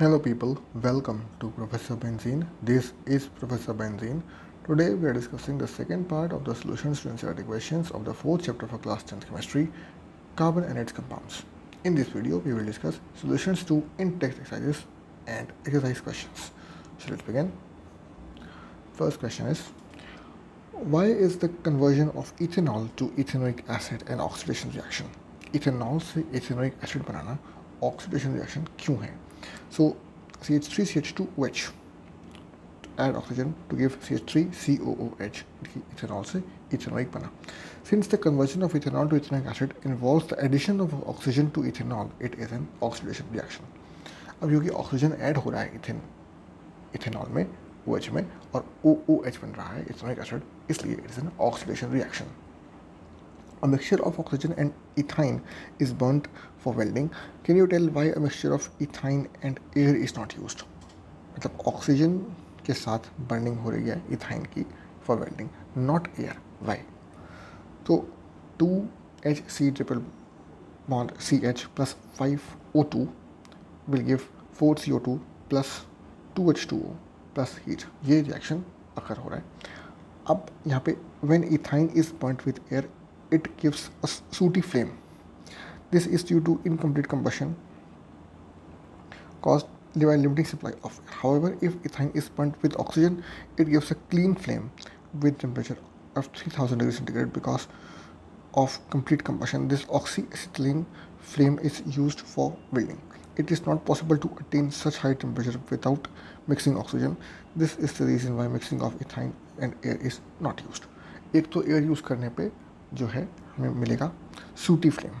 Hello people, welcome to Professor Benzene. This is Professor Benzene. Today we are discussing the second part of the solutions to NCERT questions of the fourth chapter for class 10th chemistry, carbon and its compounds. In this video we will discuss solutions to in-text exercises and exercise questions. So let's begin. First question is, why is the conversion of ethanol to ethanoic acid an oxidation reaction? Ethanol से ethanoic acid बनाना oxidation reaction क्यों है two O H add oxygen to give CH3COOH ethanol से ethanoic बना since the conversion of ethanol to ethanoic acid involves the addition of oxygen to ethanol it is an oxidation reaction अब क्योंकि oxygen add हो रहा है ethane ethanol में O OH में और ओ एच बन रहा है इथेनोइक एसिड इसलिए it is an oxidation reaction A mixture of oxygen and ethine is burnt for welding. Can you tell why a mixture of ethine and air is not used? मतलब oxygen के साथ burning हो रही है ethyne की for welding not air why तो two H C triple bond C H plus five O two will give four C O two plus two H two O plus heat ये reaction occur हो रहा है अब यहाँ पे when ethyne is point with air it gives a sooty flame. This is due to incomplete combustion caused by limiting supply of air. However, if ethane is burnt with oxygen, it gives a clean flame with temperature of 3000 degrees centigrade because of complete combustion. This oxyacetylene flame is used for welding. It is not possible to attain such high temperature without mixing oxygen. This is the reason why mixing of ethane and air is not used. एक तो air use करने पे जो है, हमें मिलेगा sooty flame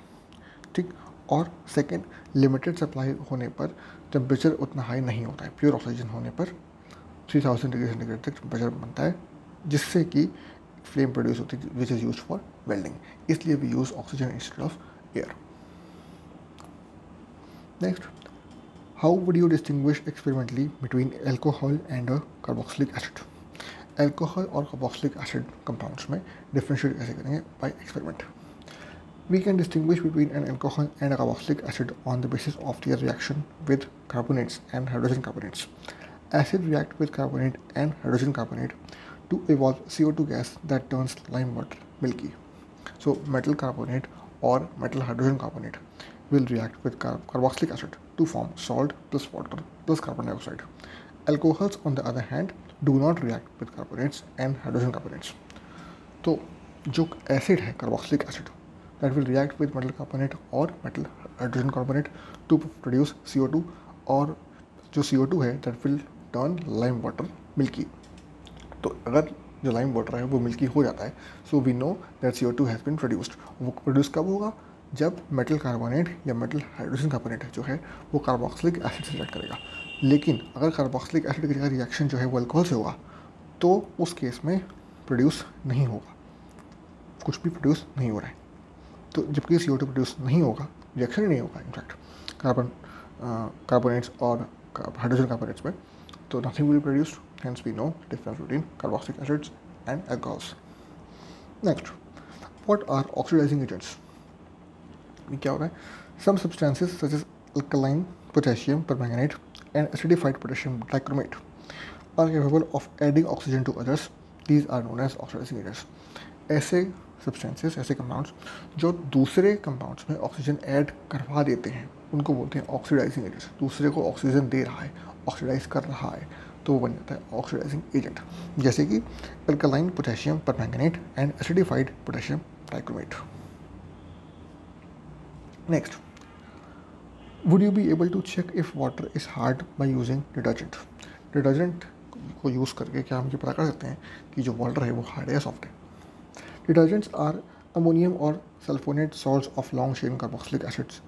ठीक? और सेकेंड लिमिटेड सप्लाई होने पर टेम्परेचर उतना हाई नहीं होता है प्योर ऑक्सीजन होने पर 3000 डिग्री सेंटीग्रेड तक टेम्परेचर बनता है, जिससे कि फ्लेम प्रोड्यूस होती है which is use for welding इसलिए we use oxygen instead of air next how would you distinguish experimentally between alcohol and carboxylic acid alcohol और कपॉक्सिक एसिड कंपाउंड्स में डिफ्रेंशिएट कैसे करेंगे? By experiment we can distinguish between an alcohol and carboxylic acid on the basis of their reaction with carbonates and hydrogen carbonates acid react with carbonate and hydrogen carbonate to evolve C O two gas that turns lime water milky so metal carbonate और metal hydrogen carbonate will react with carboxylic acid to form salt plus water plus carbon dioxide alcohols on the other hand do not react with carbonates and hydrogen carbonates तो जो acid है carboxylic acid that will react with metal carbonate और metal hydrogen carbonate to produce C two और जो C है that will turn lime water milky तो अगर जो लाइम वाटर है, वो मिल्की हो जाता है so we know that C O two has been produced वो प्रोड्यूस कब होगा? जब मेटल कार्बोनेट या मेटल हाइड्रोजन कार्बोनेट जो है, वो कार्बोक्सिलिक एसिड से रिएक्ट करेगा। लेकिन अगर कार्बोक्सिलिक एसिड की जगह रिएक्शन जो है वो अल्कोहल से होगा तो उस केस में प्रोड्यूस नहीं होगा। कुछ भी प्रोड्यूस नहीं हो रहा है। तो जबकि सी प्रोड्यूस नहीं होगा रिएक्शन नहीं होगा इनफैक्ट कार्बन कार्बोनेट्स और हाइड्रोजन कार्बोनेट्स में तो nothing will produced hence we know difference between carboxylic acids and alcohols next what are oxidizing agents क्या हो रहा है some substances such as alkaline potassium permanganate and acidified potassium dichromate are capable of adding oxygen to others. These are known as oxidizing agents. ऐसे substances ऐसे compounds जो दूसरे compounds में oxygen add करवा देते हैं, उनको बोलते हैं ऑक्सीडाइजिंग एजेंट्स दूसरे को ऑक्सीजन दे रहा है ऑक्सीडाइज कर रहा है तो वो बन जाता है ऑक्सीडाइजिंग एजेंट जैसे कि alkaline potassium permanganate and acidified potassium dichromate next would you be able to check if water is hard by using detergent detergent को यूज़ करके क्या हम ये पता कर सकते हैं कि जो वाटर है वो हार्ड है या सॉफ्ट है? डिटर्जेंट्स आर अमोनियम और sulphonate salt of long shaving carboxylic acids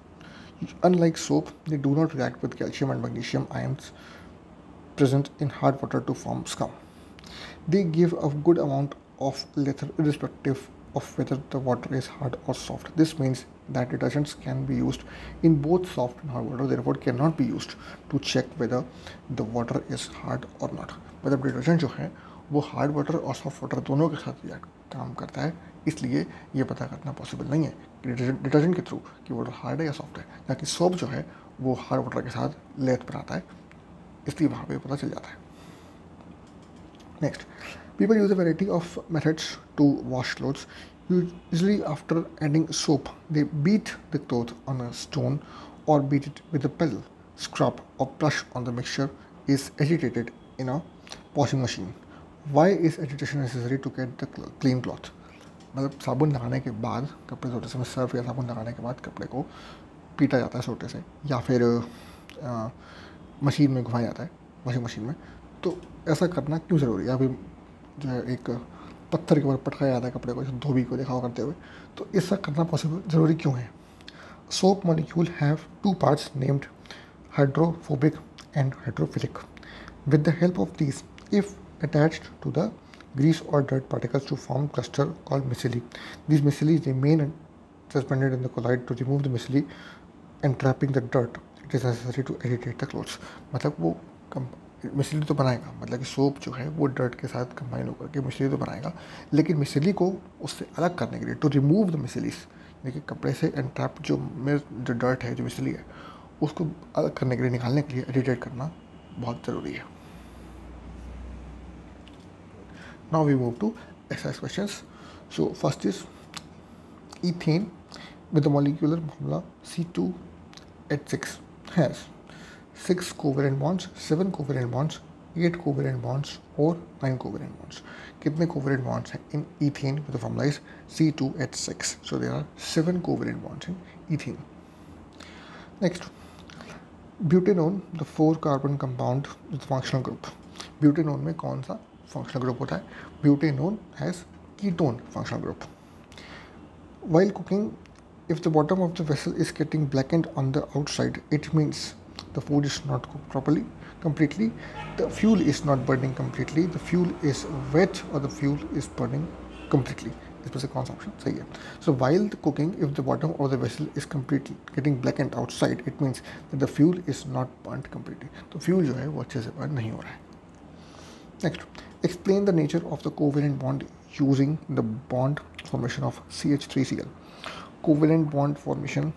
unlike soap they do not react with calcium and magnesium ion present in hard water to form scum they give a good amount of lather irrespective of whether the water is hard और soft this means that detergents can be used in both soft and hard water. Therefore cannot be used to check whether the water is hard or not. मतलब detergent जो है, वो hard water और soft water दोनों के साथ काम करता है। इसलिए ये पता करना पॉसिबल नहीं है डिटर्जेंट के थ्रू कि वाटर हार्ड है या सॉफ्ट है। ताकि सोप जो है, वो हार्ड वाटर के साथ लेथ बनाता है। इसलिए वहाँ पे पता चल जाता है। Next people use a variety of methods to wash clothes usually after adding soap they beat the cloth on a stone or beat it with a pedal scrub or brush on the mixture is agitated in a washing machine why is agitation necessary to get the clean cloth मतलब साबुन लगाने के बाद कपड़े छोटे से Surf या साबुन लगाने के बाद कपड़े को पीटा जाता है सोटे से या फिर मशीन में घुमाया जाता है वॉशिंग मशीन में तो ऐसा करना क्यों ज़रूरी है अभी जो है एक पत्थर के ऊपर पटकाया जाता है कपड़े को धोबी को दिखावा करते हुए। तो ऐसा करना पॉसिबल ज़रूरी क्यों है? Soap molecule have two parts named hydrophobic and hydrophilic with the help of this if attach to the grease और dirt particles to form cluster call micelle this micelle is suspended in the colloid to remove the micelle and trapping the dirt it is necessary to agitate the clothes मतलब वो मिसली तो बनाएगा मतलब कि soap जो है वो डर्ट के साथ कंबाइन होकर के मिसली तो बनाएगा, लेकिन मिसली को उससे अलग करने के लिए टू रिमूव द मिसलीस देखिए कपड़े से एंड जो जो जो डर्ट है, जो मिसली है, उसको अलग करने के लिए, निकालने के लिए एडिटेट करना बहुत ज़रूरी है। Now we move to exercise questions. So, first is ethane with the molecular formula C2H6 has. Six covalent bonds seven covalent bonds eight covalent bonds और नाइन कोवरेंट बॉन्ड्स कितने कोवरेंट बॉन्ड्स हैं? In ethene the formula C two H six so there are seven covalent bonds in ethene next butanone the four carbon compound is functional group butanone में कौन सा functional group होता है? Butanone has ketone functional group while cooking if the bottom of the vessel is getting black and on the outside it means the food is not cooked properly completely the fuel is not burning completely the fuel is wet or the fuel is burning completely इसमें से कौन सा option सही है so while the cooking if the bottom of the vessel is completely getting black and outside it means that the fuel is not burn completely तो fuel जो है वो अच्छे से बर्न नहीं हो रहा है next Explain the nature of the covalent bond using the bond formation of CH3Cl. Covalent bond formation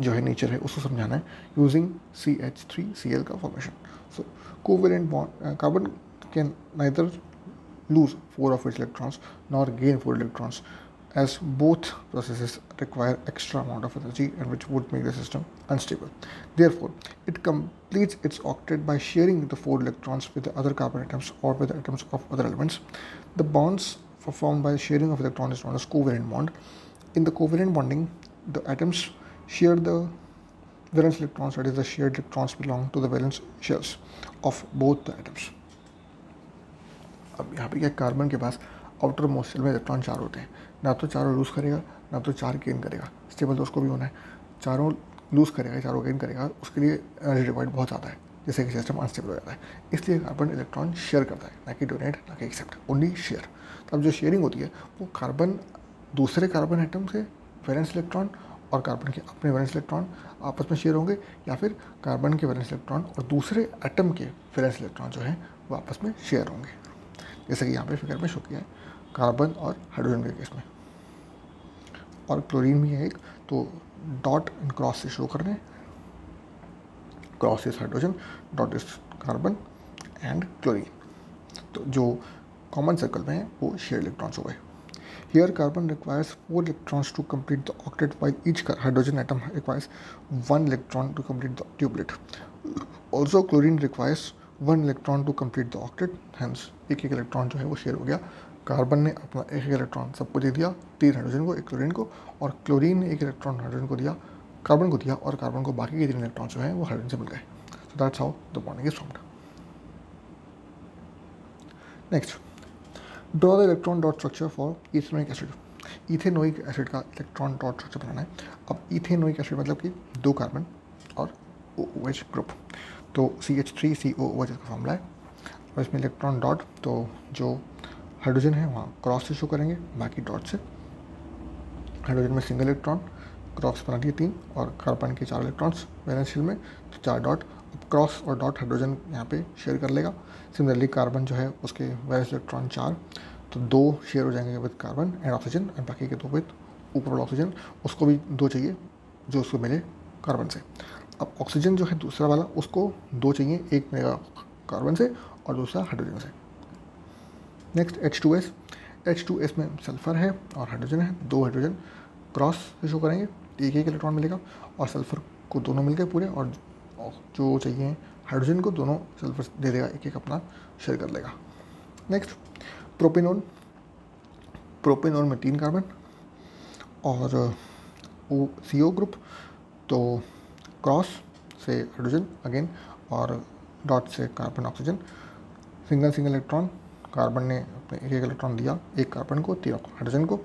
जो है नेचर है, उसको समझाना है using C H three C L का formation so covalent bond carbon can neither lose four of its electrons nor gain four electrons as both process require extra amount of energy and which would make the system unstable therefore it completes its octet by sharing the four electrons with other carbon atoms और with atoms of other elements the bonds perform by sharing of electron is known as covalent bond in the covalent bonding the atoms share the valence electrons, that is the shared electrons belong to the valence shells of both the atoms. अब यहाँ पे क्या carbon के पास outer most shell में electron चार होते हैं। ना तो चारों लूज़ करेगा ना तो चार गेन करेगा। स्टेबल तो उसको भी होना है। चारों लूज़ करेगा चारों गेन करेगा उसके लिए एनर्जी रिक्वायर्ड बहुत ज़्यादा है जिससे कि सिस्टम अनस्टेबल हो जाता है। इसलिए कार्बन इलेक्ट्रॉन शेयर करता है ना कि डोनेट ना कि एक्सेप्ट ओनली शेयर तब जो शेयरिंग होती है वो कार्बन दूसरे कार्बन आइटम से वैलेंस इलेक्ट्रॉन और कार्बन के अपने वैलेंस इलेक्ट्रॉन आपस में शेयर होंगे, या फिर कार्बन के वैलेंस इलेक्ट्रॉन और दूसरे एटम के वैलेंस इलेक्ट्रॉन जो है, वो आपस में शेयर होंगे। जैसे कि यहाँ पे फिगर में शो किया है कार्बन और हाइड्रोजन के केस में। और क्लोरीन भी है एक तो डॉट एंड क्रॉस से शो कर हैं। Cross is hydrogen dot is carbon and chlorine तो जो कॉमन सर्कल में है, वो शेयर इलेक्ट्रॉन्स हो गए। Here carbon requires 4 electrons to complete the octet while each hydrogen atom requires 1 electron to complete the doublet. Also chlorine requires 1 electron to complete the octet hence एक एक electron जो है वो शेयर हो गया carbon ने अपना एक एक इलेक्ट्रॉन सबको दे दिया तीन हाइड्रोजन को एक क्लोरीन को और क्लोरीन ने एक इलेक्ट्रॉन हाइड्रोजन को दिया कार्बन को दिया और कार्बन को बाकी के तीन इलेक्ट्रॉन जो है वो हाइड्रोजन से मिल गए so that's how the bonding is formed next draw the electron dot structure for ethanoic acid. Ethanoic acid का इलेक्ट्रॉन डॉट स्ट्रक्चर बनाना है। अब इथेनोइक एसिड मतलब कि दो कार्बन और ओ एच ग्रुप तो C H three C O H का फॉर्मूला है। और इसमें इलेक्ट्रॉन डॉट तो जो हाइड्रोजन है, वहाँ क्रॉस से शो करेंगे, बाकी डॉट से। हाइड्रोजन में सिंगल इलेक्ट्रॉन क्रॉस बना दिए तीन और कार्बन के चार इलेक्ट्रॉन्स वैलेंस में तो चार डॉट। क्रॉस और डॉट हाइड्रोजन यहाँ पे शेयर कर लेगा। सिमिलरली कार्बन जो है, उसके वायरस इलेक्ट्रॉन चार तो दो शेयर हो जाएँगे with carbon and oxygen and बाकी के दो विद ऊपर वाला ऑक्सीजन उसको भी दो चाहिए, जो उसको मिले कार्बन से। अब ऑक्सीजन जो है दूसरा वाला, उसको दो चाहिए, एक मिलेगा कार्बन से और दूसरा हाइड्रोजन से। Next H two S H two S में सल्फ़र है और हाइड्रोजन है, दो हाइड्रोजन क्रॉस शो करेंगे, एक एक इलेक्ट्रॉन मिलेगा और सल्फ़र को दोनों मिल गए पूरे और जो चाहिए हाइड्रोजन को दोनों सल्फ़र दे देगा एक एक अपना शेयर कर लेगा। नेक्स्ट प्रोपिनोन प्रोपिनोन में तीन कार्बन और ओ सी ओ ग्रुप तो क्रॉस से हाइड्रोजन अगेन और डॉट से carbon oxygen single single electron carbon ने अपने एक एक इलेक्ट्रॉन दिया, एक कार्बन को, तीन हाइड्रोजन को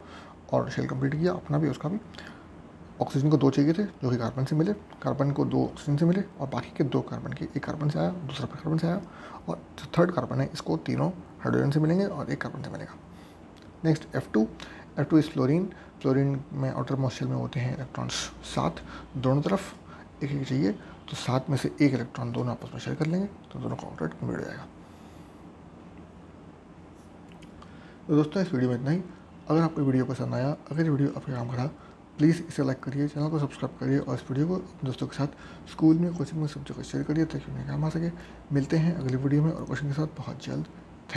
और शेल कंप्लीट किया, अपना भी, उसका भी। ऑक्सीजन को दो चाहिए थे, जो कि कार्बन से मिले कार्बन को दो ऑक्सीजन से मिले और बाकी के दो कार्बन के, एक कार्बन से आया, दूसरा कार्बन से आया और जो थर्ड कार्बन है, इसको तीनों हाइड्रोजन से मिलेंगे और एक कार्बन से मिलेगा। Next F two F two is fluorine fluorine में आउटर मॉस्चर में होते हैं इलेक्ट्रॉन्स सात, दोनों तरफ़ एक एक चाहिए तो सात में से एक इलेक्ट्रॉन दोनों आपस में शेयर कर लेंगे तो दोनों का आउटलेट कंप्लीट हो जाएगा। तो दोस्तों, इस वीडियो में इतना ही। अगर आपको वीडियो पसंद आया, अगर वीडियो आपके काम करा प्लीज़ इसे लाइक करिए, चैनल को सब्सक्राइब करिए और इस वीडियो को दोस्तों के साथ स्कूल में कोचिंग में सब जगह शेयर करिए ताकि उन्हें काम आ सके। मिलते हैं अगली वीडियो में और क्वेश्चन के साथ बहुत जल्द।